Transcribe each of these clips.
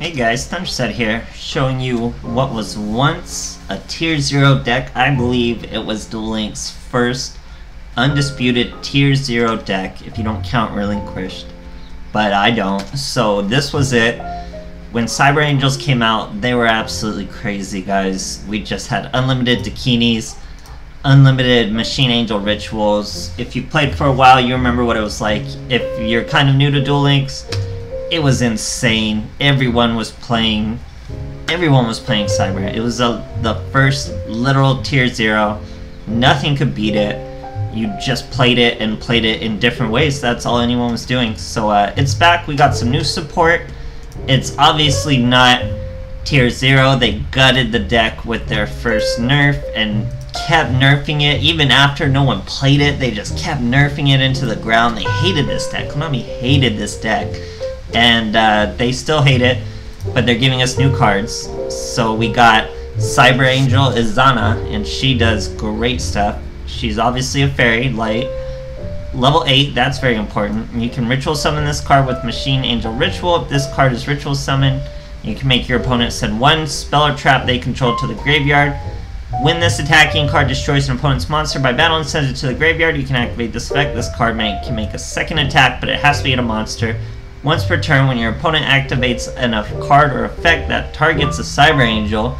Hey guys, Thunder Stud here, showing you what was once a Tier 0 deck. I believe it was Duel Links' first undisputed Tier 0 deck, if you don't count Relinquished. But I don't, so this was it. When Cyber Angels came out, they were absolutely crazy, guys. We just had unlimited Dakinis, unlimited Machine Angel rituals. If you played for a while, you remember what it was like. If you're kind of new to Duel Links, it was insane. Everyone was playing. Everyone was playing Cyber. It was a, the first literal tier zero. Nothing could beat it. You just played it and played it in different ways. That's all anyone was doing. So uh, it's back. We got some new support. It's obviously not tier zero. They gutted the deck with their first nerf and kept nerfing it even after no one played it. They just kept nerfing it into the ground. They hated this deck. Konami hated this deck and uh, they still hate it, but they're giving us new cards. So we got Cyber Angel Izana, and she does great stuff. She's obviously a fairy, light. Level 8, that's very important. You can ritual summon this card with Machine Angel Ritual. If this card is ritual summoned, you can make your opponent send one spell or trap they control to the graveyard. When this attacking card destroys an opponent's monster by battle and sends it to the graveyard, you can activate this effect. This card may, can make a second attack, but it has to be at a monster. Once per turn, when your opponent activates a card or effect that targets a Cyber Angel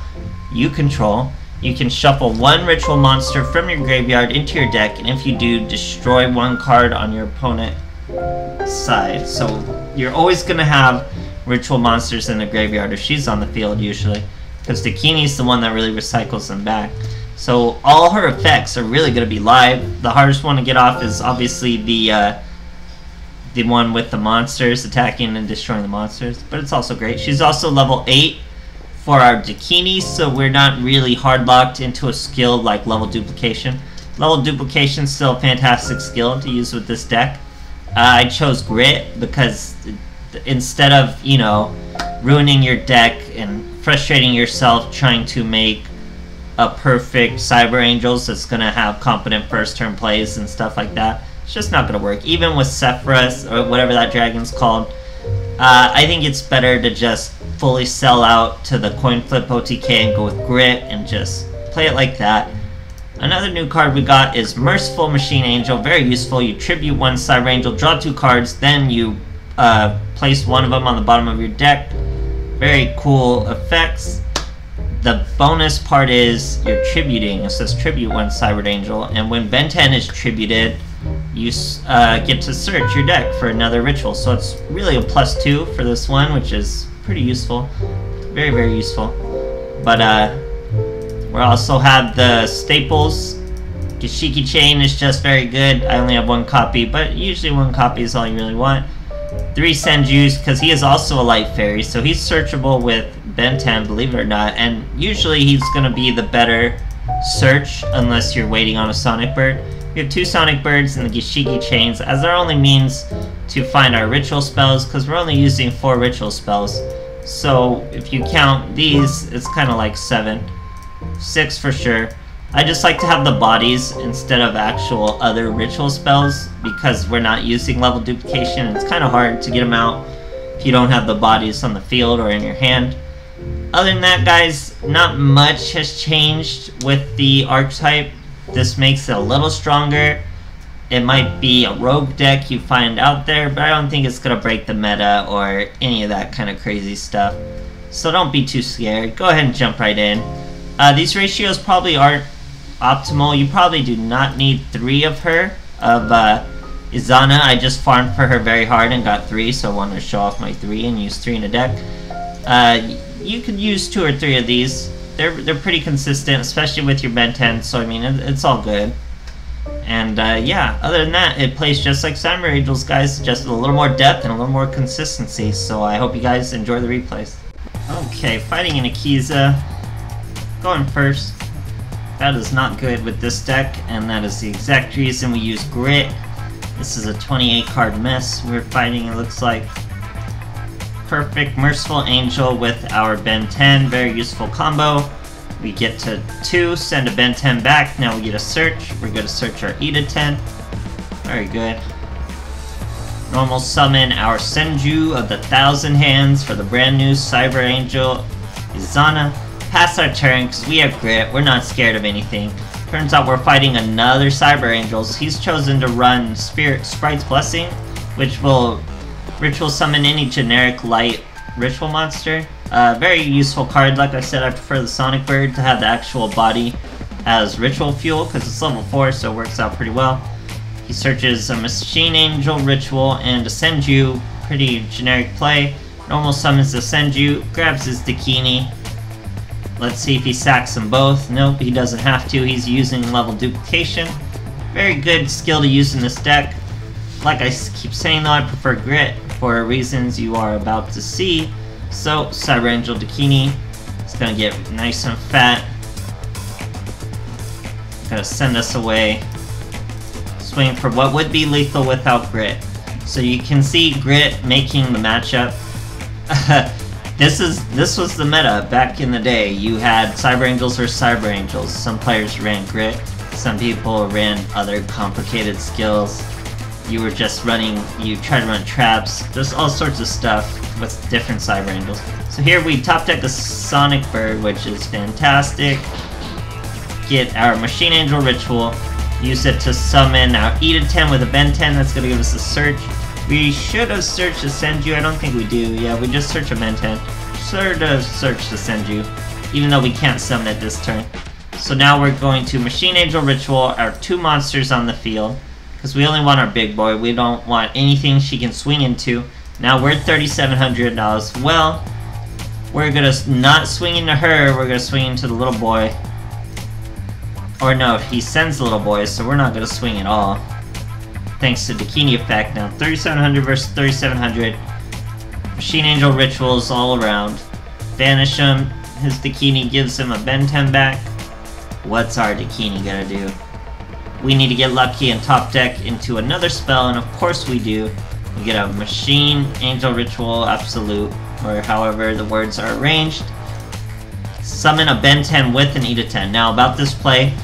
you control, you can shuffle one ritual monster from your graveyard into your deck, and if you do, destroy one card on your opponent's side. So you're always going to have ritual monsters in the graveyard if she's on the field, usually, because Dakini's the one that really recycles them back. So all her effects are really going to be live. The hardest one to get off is obviously the... Uh, the one with the monsters attacking and destroying the monsters, but it's also great. She's also level 8 for our Dakini, so we're not really hard locked into a skill like level duplication. Level duplication is still a fantastic skill to use with this deck. Uh, I chose Grit because instead of, you know, ruining your deck and frustrating yourself trying to make a perfect Cyber Angels that's going to have competent first turn plays and stuff like that, it's just not to work. Even with Sephiroth, or whatever that dragon's called, uh, I think it's better to just fully sell out to the coin flip OTK and go with Grit and just play it like that. Another new card we got is Merciful Machine Angel. Very useful. You tribute one Cyber Angel, draw two cards, then you uh, place one of them on the bottom of your deck. Very cool effects. The bonus part is you're tributing. It says tribute one Cyber Angel, and when Benten is tributed, you uh, get to search your deck for another ritual. So it's really a plus two for this one, which is pretty useful. Very, very useful. But uh, we also have the staples. Gishiki Chain is just very good. I only have one copy, but usually one copy is all you really want. Three Senjus, because he is also a light fairy, so he's searchable with Benten, believe it or not, and usually he's going to be the better search unless you're waiting on a Sonic Bird. We have two Sonic Birds and the Gishiki Chains as our only means to find our ritual spells, because we're only using four ritual spells. So if you count these, it's kind of like seven. Six for sure. I just like to have the bodies instead of actual other ritual spells, because we're not using level duplication. It's kind of hard to get them out if you don't have the bodies on the field or in your hand. Other than that, guys, not much has changed with the archetype. This makes it a little stronger. It might be a rogue deck you find out there, but I don't think it's going to break the meta or any of that kind of crazy stuff. So don't be too scared. Go ahead and jump right in. Uh, these ratios probably aren't optimal. You probably do not need three of her, of uh, Izana. I just farmed for her very hard and got three, so I wanted to show off my three and use three in a deck. Uh, you could use two or three of these they're they're pretty consistent, especially with your Benten. So I mean, it, it's all good. And uh, yeah, other than that, it plays just like Cyber Angels, guys, just a little more depth and a little more consistency. So I hope you guys enjoy the replays. Okay, fighting in Akiza, going first. That is not good with this deck, and that is the exact reason we use Grit. This is a 28 card mess we're fighting, it looks like perfect Merciful Angel with our Benten. Very useful combo. We get to 2, send a Benten back. Now we get a search. We're going to search our Idaten. Very good. Normal summon our Senju of the Thousand Hands for the brand new Cyber Angel Izana. Pass our turn, because we have grit, we're not scared of anything. Turns out we're fighting another Cyber Angels. He's chosen to run Spirit Sprite's Blessing, which will ritual summon any generic light ritual monster. Uh, very useful card. Like I said, I prefer the Sonic Bird to have the actual body as ritual fuel because it's level 4, so it works out pretty well. He searches a Machine Angel ritual and a Senju. Pretty generic play. Normal summons the Senju, grabs his Dakini, Let's see if he sacks them both. Nope, he doesn't have to. He's using level duplication. Very good skill to use in this deck. Like I keep saying though, I prefer Grit for reasons you are about to see. So, Cyber Angel Dakini is gonna get nice and fat. Gonna send us away. Swing for what would be lethal without Grit. So you can see Grit making the matchup This is this was the meta back in the day. You had Cyber Angels or Cyber Angels. Some players ran Grit, some people ran other complicated skills. You were just running, you tried to run traps, just all sorts of stuff with different Cyber Angels. So here we top deck a Sonic Bird, which is fantastic. Get our Machine Angel Ritual, use it to summon our E to 10 with a Benten, that's gonna give us a search. We should have searched the Senju, I don't think we do. Yeah, we just search a Benten. Should have searched Senju, even though we can't summon it this turn. So now we're going to Machine Angel Ritual, our two monsters on the field. Because we only want our big boy, we don't want anything she can swing into. Now we're $3,700. Well, we're gonna not swing into her, we're gonna swing into the little boy. Or no, he sends the little boy, so we're not gonna swing at all thanks to Dakini effect. Now 3700 versus 3700. Machine Angel rituals all around. Banish him. His Dakini gives him a Benten back. What's our Dakini gonna do? We need to get lucky and top deck into another spell, and of course we do. We get a Machine Angel Ritual Absolute, or however the words are arranged. Summon a Benten with an E to 10. Now about this play,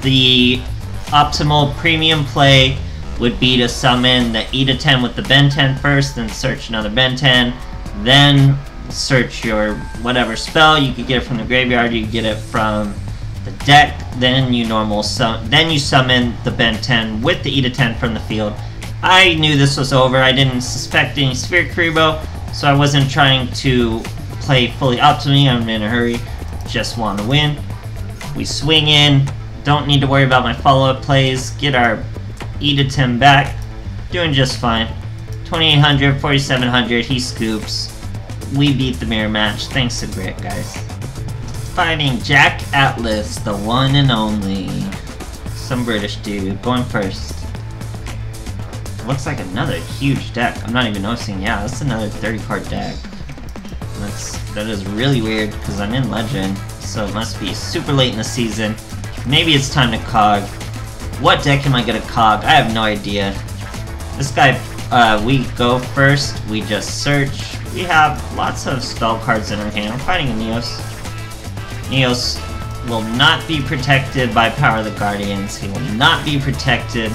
the optimal premium play would be to summon the E to 10 with the Benten first, then search another Benten, then search your whatever spell. You could get it from the graveyard, you could get it from the deck, then you normal sum then you summon the Benten with the E to 10 from the field. I knew this was over. I didn't suspect any Sphere Kuriboh, so I wasn't trying to play fully optimally. I'm in a hurry. Just want to win. We swing in. Don't need to worry about my follow-up plays. Get our E to 10 back. Doing just fine. 2800, 4700, he scoops. We beat the mirror match, thanks to Grit, guys. Fighting Jack Atlas, the one and only. Some British dude, going first. Looks like another huge deck. I'm not even noticing. Yeah, that's another 30 card deck. That's that is really weird because I'm in Legend, so it must be super late in the season. Maybe it's time to cog. What deck am I gonna cog? I have no idea. This guy, uh, we go first, we just search. We have lots of spell cards in our hand. I'm fighting a Neos. Neos will not be protected by Power of the Guardians. He will not be protected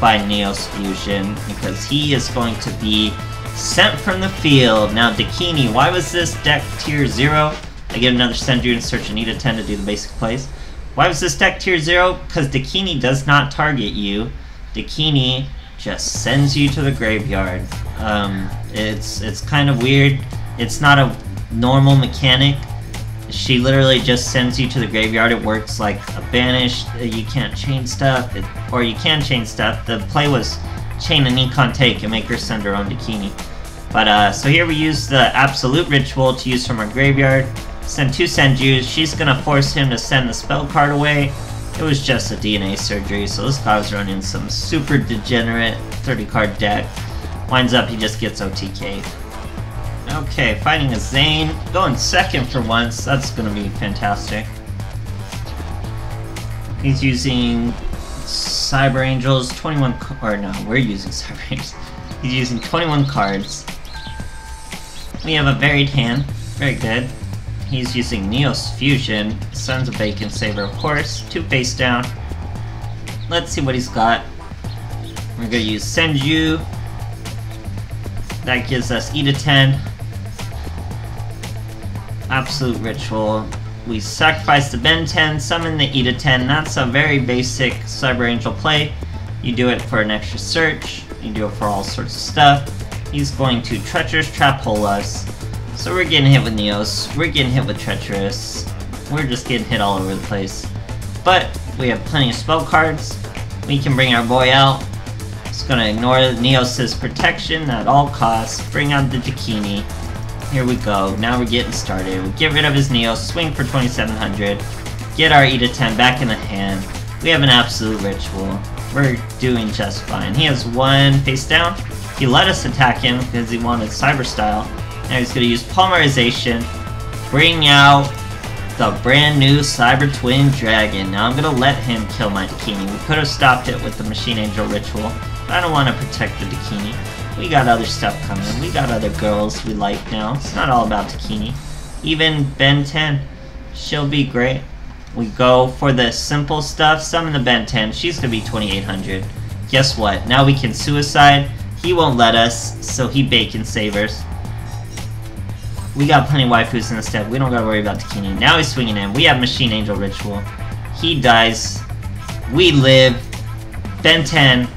by Neos Fusion because he is going to be sent from the field. Now, Dakini, why was this deck tier 0? I get another Senju and search an Idaten to do the basic plays. Why was this deck tier 0? Because Dakini does not target you. Dakini just sends you to the graveyard. Um, it's, it's kind of weird. It's not a normal mechanic. She literally just sends you to the graveyard. It works like a banish. You can't chain stuff. It, or you can chain stuff. The play was chain an econ take and make her send her own Dakini. But, uh, so here we use the Absolute Ritual to use from our graveyard. Send two Senjus. She's gonna force him to send the spell card away. It was just a DNA surgery, so this guy was running some super degenerate 30 card deck. Winds up, he just gets OTK. Okay, fighting a Zane. Going second for once. That's gonna be fantastic. He's using Cyber Angels, 21 or no, we're using Cyber Angels. He's using 21 cards. We have a varied hand. Very good. He's using Neos Fusion, Sons of Bacon Saver, of course, two face down. Let's see what he's got. We're gonna use Senju. That gives us E to 10. Absolute Ritual. We sacrifice the Benten, summon the E to 10. That's a very basic Cyber Angel play. You do it for an extra search, you do it for all sorts of stuff. He's going to Treacherous Trap Hole us. So we're getting hit with Neos, we're getting hit with Treacherous, we're just getting hit all over the place. But we have plenty of spell cards, we can bring our boy out. It's gonna ignore Neos' protection at all costs, bring out the Dakini. Here we go, now we're getting started. We get rid of his Neos, swing for 2700, get our E to 10 back in the hand. We have an absolute ritual. We're doing just fine. He has one face down. He let us attack him because he wanted Cyber Style. Now he's gonna use Polymerization, bring out the brand new Cyber Twin Dragon. Now I'm gonna let him kill my Dakini. We could have stopped it with the Machine Angel Ritual, but I don't want to protect the Dakini. We got other stuff coming. We got other girls we like now. It's not all about Dakini. Even Benten, she'll be great. We go for the simple stuff. Summon the Benten. She's gonna be 2800. Guess what? Now we can suicide. He won't let us, so he bacon savers. We got plenty of waifus in the step. We don't gotta worry about Dakini. Now he's swinging in. We have Machine Angel Ritual. He dies. We live. Benten.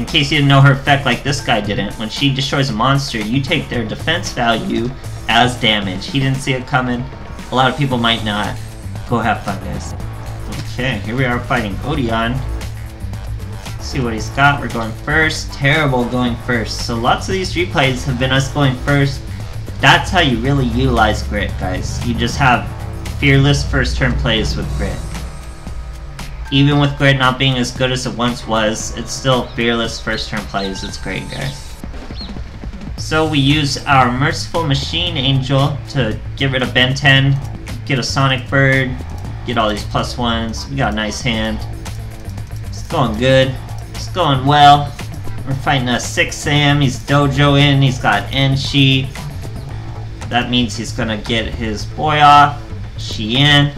In case you didn't know her effect like this guy didn't, when she destroys a monster, you take their defense value as damage. He didn't see it coming. A lot of people might not. Go have fun, guys. Okay, here we are fighting Odion. see what he's got. We're going first. Terrible going first. So lots of these replays have been us going first that's how you really utilize grit, guys. You just have fearless first turn plays with grit. Even with grit not being as good as it once was, it's still fearless first turn plays. It's great, guys. So we use our Merciful Machine Angel to get rid of Benten, get a Sonic Bird, get all these plus ones. We got a nice hand. It's going good. It's going well. We're fighting a 6 Sam. He's Dojo in. He's got Enshi. That means he's gonna get his boy off. Shien.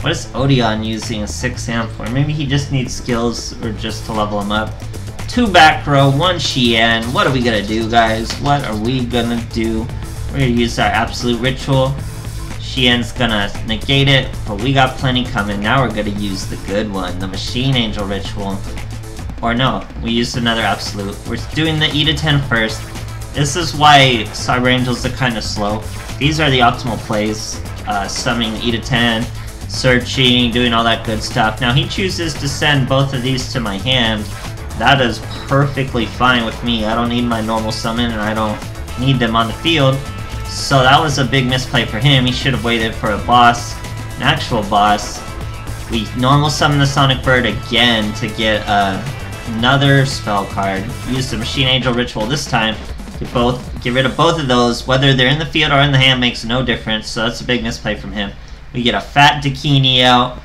What is Odion using a 6 amp for? Maybe he just needs skills or just to level him up. Two back row, one Shien. What are we gonna do, guys? What are we gonna do? We're gonna use our absolute ritual. Shien's gonna negate it, but we got plenty coming. Now we're gonna use the good one, the Machine Angel ritual. Or no, we used another absolute. We're doing the E to 10 first. This is why Cyber Angels are kind of slow. These are the optimal plays. Uh, summoning E to 10, searching, doing all that good stuff. Now he chooses to send both of these to my hand. That is perfectly fine with me. I don't need my normal summon and I don't need them on the field. So that was a big misplay for him. He should have waited for a boss, an actual boss. We normal summon the Sonic Bird again to get uh, another spell card. Use the Machine Angel Ritual this time to both, get rid of both of those. Whether they're in the field or in the hand makes no difference, so that's a big misplay from him. We get a fat Dakini out.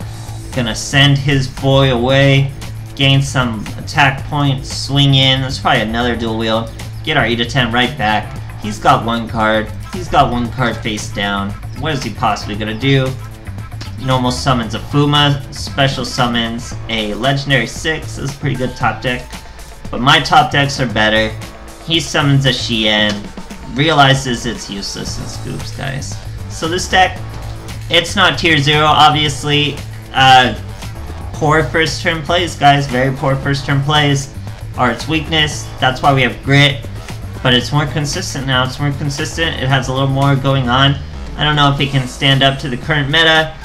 Gonna send his boy away. Gain some attack points. Swing in. That's probably another dual wield. Get our Idaten right back. He's got one card. He's got one card face down. What is he possibly gonna do? Normal summons a Fuma, special summons a Legendary 6. This is pretty good top deck. But my top decks are better. He summons a Shien, realizes it's useless and scoops, guys. So this deck, it's not tier 0, obviously. Uh, poor first turn plays, guys. Very poor first turn plays are its weakness. That's why we have Grit. But it's more consistent now. It's more consistent. It has a little more going on. I don't know if it can stand up to the current meta,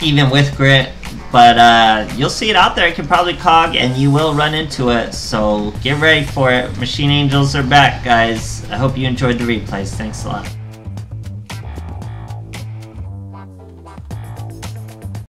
even with Grit. But uh, you'll see it out there. It can probably cog, and you will run into it. So get ready for it. Machine Angels are back, guys. I hope you enjoyed the replays. Thanks a lot.